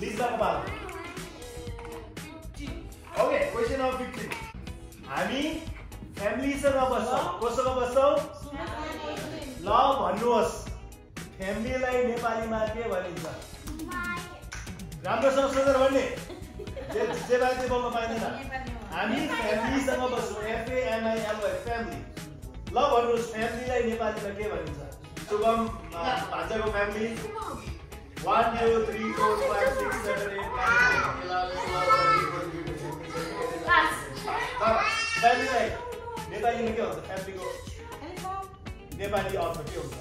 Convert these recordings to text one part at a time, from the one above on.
लिजाको पालो okay question number fifteen हामी फ्यामिलीसँग बस्छौँ। कोसँग बस्छौँ? ल भन्नुहोस्। फ्यामिलीलाई नेपालीमा के भनिन्छ? राम्रोसँग सोधेर भन्ने। जे बारे चाहिँ बोल्न पाइँदैन। हामी फ्यामिलीसँग बस्छौँ। एफएएमआइएलवाई फ्यामिली ल भन्नुहोस्। फ्यामिलीलाई नेपालीमा के भनिन्छ? शुभम भान्जाको family one two three four five six seven eight फ्यामिलीलाई नेपालीमा के भन्छ फ्यामिलीको नेपाली अर्थ के हुन्छ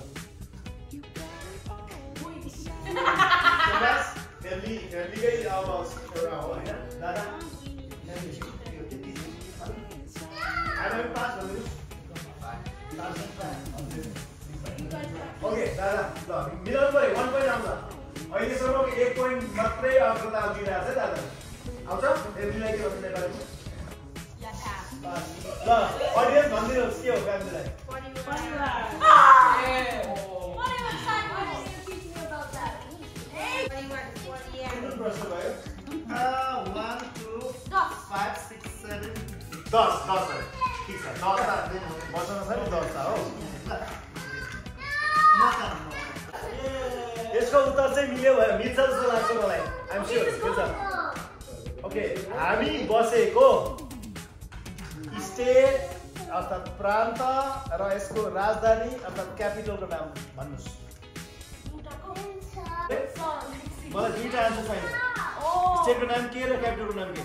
सुभाष, फ्यामिली फ्यामिलीकै अब एउटा हो होइन दादा हामी पास ओके दादा ल मिलाउनु पऱ्यो वान पोइन्ट आउँछ अहिलेसम्म एक पोइन्ट मात्रै अग्रता दिइरहेको छ दादा। आउँछ? फ्यामिलीलाई के भन्छ नेपालीमा ल अडियन्स भनिदिनुहोस् के हो फ्यामिलीलाई कुन प्रश्न भयो? One two five six seven दस दस ठिक छ दस मसँग छ नि दस हो। चाहिँ मिल्यो भयो मिल्छ जस्तो लाग्छ मलाई। आइम स्योर मिल्छ ओके हामी बसेको स्टेट अर्थात् प्रान्त र यसको राजधानी अर्थात् क्यापिटलको नाम भन्नुहोस्। मलाई दुईवटा आन्सर चाहिन्छ। स्टेटको नाम के र क्यापिटलको नाम के?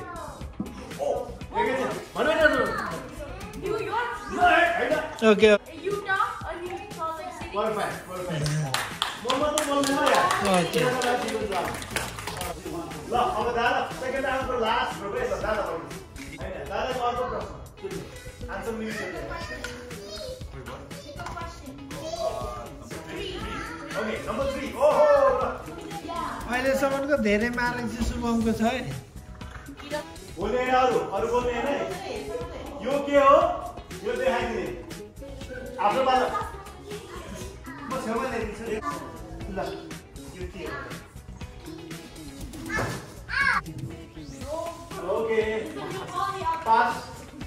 भन्नु होइन? ल अब दादा होइन अहिलेसम्मको धेरै मार्क चाहिँ शुभमको छ है। बोल्ने अरू अरू बोल्ने होइन यो के हो? यो देखाइदिने। आफ्नो पालो म छेउमा ल्याइदिन्छु। ल यो के हो ओके पास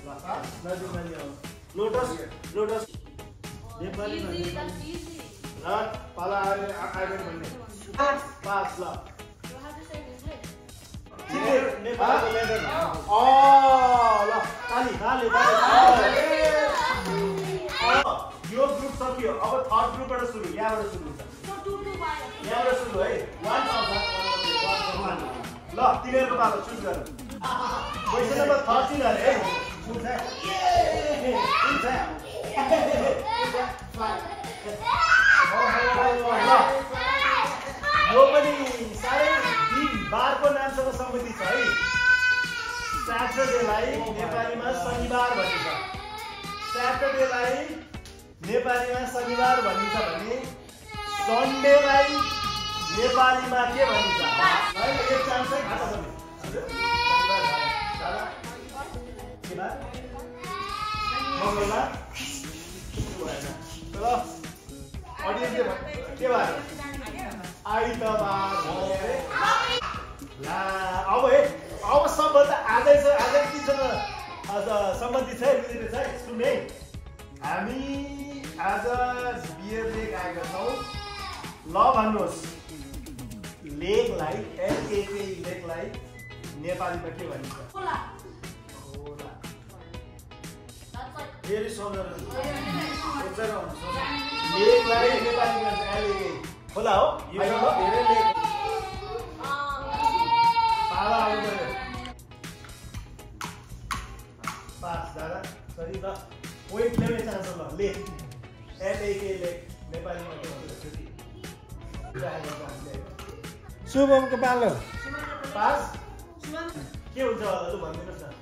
ल पास नजिक नजिक आउनु लोटस लोटस नेपाली भन्ने ल। पाला आयो आयो भन्ने पास ल नेपालको लेटर अ ल। ताली ताली ताली। तिनीहरूको पालो चुज गर्नु क्वेसन नम्बर थर्टिन अरे यो पनि साह्रै बारको नामसँग सम्बन्धित छ है स्याटरडेलाई नेपालीमा शनिबार भनिन्छ स्याटरडेलाई नेपालीमा शनिबार भनिन्छ भने सन्डेलाई नेपालीमा के भनिन्छ है एक चान्स है के अब है अब सम्बन्ध आजै छ आजै केसँग आज सम्बन्धित छ रिलेटेड छ सुने हामी आज बियर लेक आएका छौँ। ल भन्नुहोस् लेकलाई एलएके लेकलाई नेपालीमा के भनिन्छ? फेरि सम्झना सोचेर खोला हो? दादा सरी ल। पोइन्ट ल्याउने चाहन्छ ल। लेख। एलएके लेख। नेपालीमा के भन्छ छुट्टी शुभमको पालो। पास? के हुन्छ होला लु भनिदिनुहोस् न।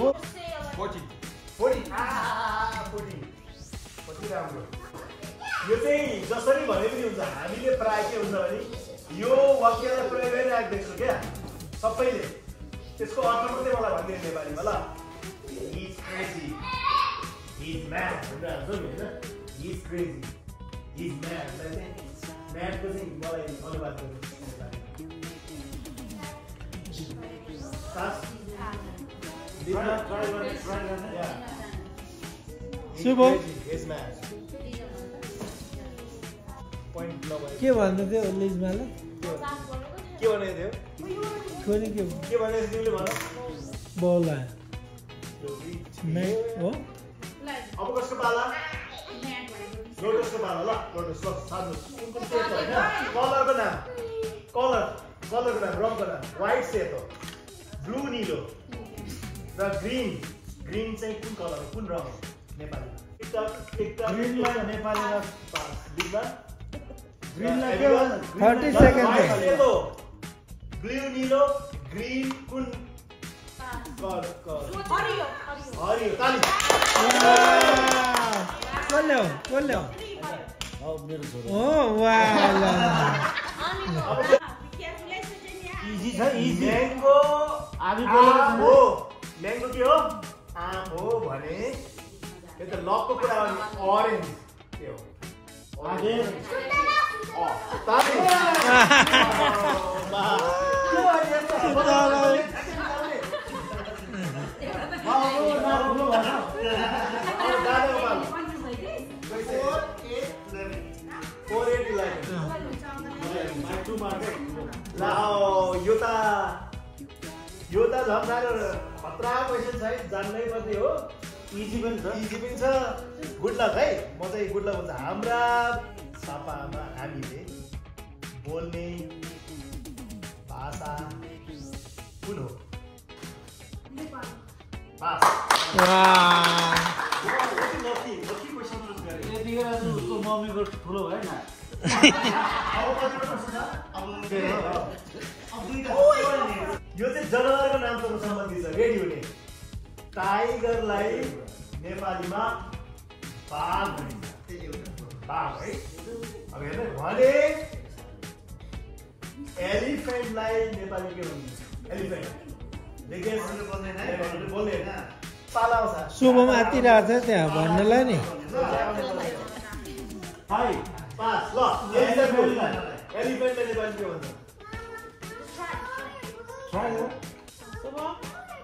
फोर्टी फोर्टी फोर्टी कति राम्रो यो चाहिँ जसरी भने पनि हुन्छ हामीले प्रायः के हुन्छ भने यो वाक्यलाई प्रयोग गरिराख्दैछु क्या सबैले त्यसको अर्थ मात्रै मलाई भनिदिनु नेपालीमा ल हिज क्रेजी हिज म्याड भनेर हाल्छ नि होइन हिज क्रेजी हिज म्याड म्याटको चाहिँ मलाई अनुवाद गर्ने, नभए के भन्दै थियो लिजमाले के भनेको थियो? छोरी के के भनेको थियो बौला हो? अब कसको पाला? लोटसको पाला ल लोटस ल सार्नुहोस् कुन कुन सेट हो होइन कलरको नाम। कलर कलरको नाम रङको नाम। व्हाइट सेट हो ब्लू निलो। र ग्रिन ग्रिन चाहिँ कुन कलर हो? कुन रङ हो नेपाली? एकताल एकताल ग्रिनलाई नेपालीमा पास बिचमा ग्रिनलाई के भन्छ? 30 सेकेन्ड व्हाइट थियो। सेलो ब्लू निलो ग्रिन कुन? मेरो म्याङ्गो के हो आम हो भने यो त लकको कुरा हो नि अरेन्ज के हो यो त यो त झन् साह्रो खतरा क्वेसन छ है जान्नै पर्ने हो। इजी पनि छ। इजी पनि छ। गुड लक है। म चाहिँ गुड लक भन्छ। हाम्रा सापामा हामीले बोल्ने भाषा कुन हो? पास वा रेडी हुने टाइगरलाई नेपालीमा बाघ भनिन्छ। बाघ है? अब हेर्नु भने एलिफेन्टलाई नेपाली के भनिन्छ? एलिफेन्ट। लेखेस बोल्दैन है? बोल्दैन। पाला आउँछ। शुभम आत्तिरहेको छ त्यहाँ भन्नलाई नि। हाई पास ल एलिफेन्टलाई। एलिफेन्टलाई नेपाली के भन्छ? ट्राई हो?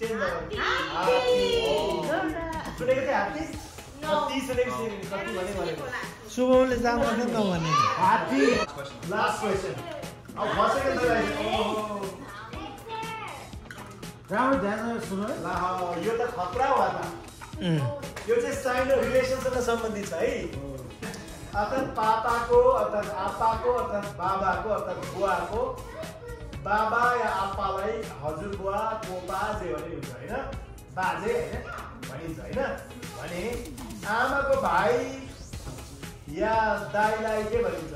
हात्ती कति सुनेको थिएँ कति भने हात्ती लास्ट क्वेसन अब फर्स्टको त राम्रो ध्यान सुन है ल यो त खतरा भयो त यो चाहिँ साइनो रिलेसनसँग सम्बन्धित छ है अर्थात् पापाको अर्थात् आप्पाको अर्थात् बाबाको अर्थात् बुवाको बाबा या आप्पालाई हजुरबुवा कोपा जे भने हुन्छ होइन? बाजे होइन? भनिन्छ होइन? भने आमाको भाइ या दाईलाई के भनिन्छ?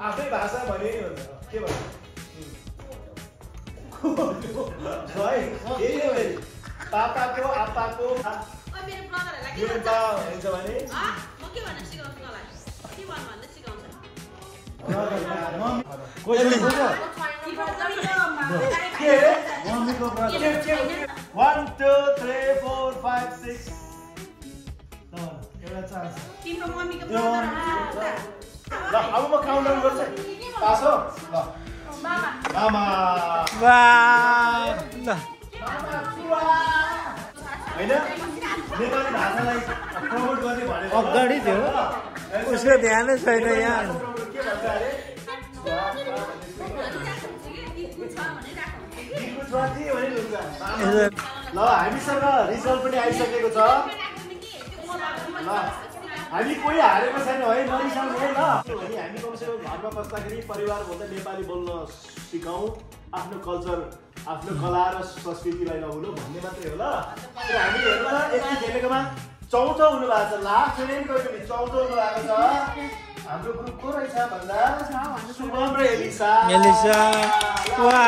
आफ्नै भाषा भने नि हुन्छ। के भन्छ? है। पापाको आप्पाको भनिन्छ भने? क्वेसन बुझ के अरे मम्मीको brother one two three four five six एउटा चान्स ल अब म काउन्ट डाउन गर्छु पास हो ल आमा वा ल होइन नेपाली भाषालाई प्रमोट गर्ने भनेको अगाडि थियो। उसको ध्यानै छैन यहाँ। ल हामीसँग रिजल्ट पनि आइसकेको छ। ल हामी कोही हारेको छैन है नरिसाउनु है ल। हामी कमसेकम घरमा बस्दाखेरि परिवारभन्दा नेपाली बोल्न सिकाउँ आफ्नो कल्चर आफ्नो कला र संस्कृतिलाई नभुलौँ भन्ने मात्रै हो ल। हामीले हेर्नु यति खेलेकोमा चौथो हुनु भएको छ लास्ट चौथो हुनु भएको छ। हाम्रो ग्रुप को रहेछ भन्दा शुभम र एलिसा एलिसा वा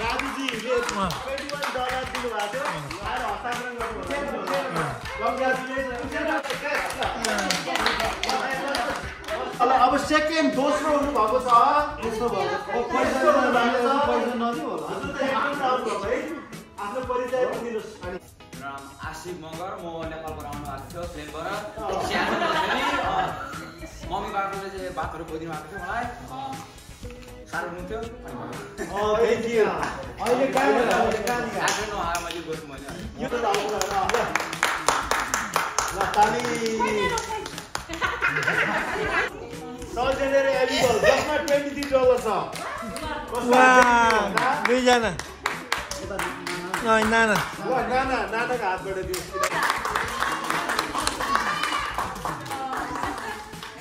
राजुजीले 21 डलर दिनुभएको थियो आएर हस्तान्तरण गर्नुभएको ल अब सेकेन्ड दोस्रो हुनुभएको छ यस्तो भयो पैसा पैसा नदियो होला हजुर त एकदम आउनुभएको है आफ्नो परिचय दिनुहोस् आशिक मगर म नेपालबाट आउनु भएको थियो बस्ने मम्मी बाबाले चाहिँ बातहरू खोइदिनु भएको थियो मलाई साह्रो यू अहिले कहाँ गयो अहिले कहाँ निकाल्यो? आग्रह नआयो मैले गएको मैले यो त आउनु ल ल ताली सर्जनर एलिबल जसमा ट्वेन्टी थ्री डलर छ कसको वा हातबाट दिनु? दुईजना अँ, नाना ल नाना नानाको हातबाट दिनुहोस्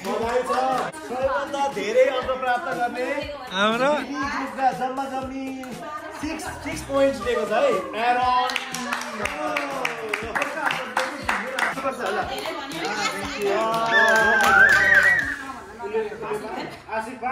बधाई छ सबैभन्दा धेरै अङ्क प्राप्त गर्ने हाम्रो जम्मा जम्मी सिक्स सिक्स पोइन्ट्स दिएको छ है। एरन बा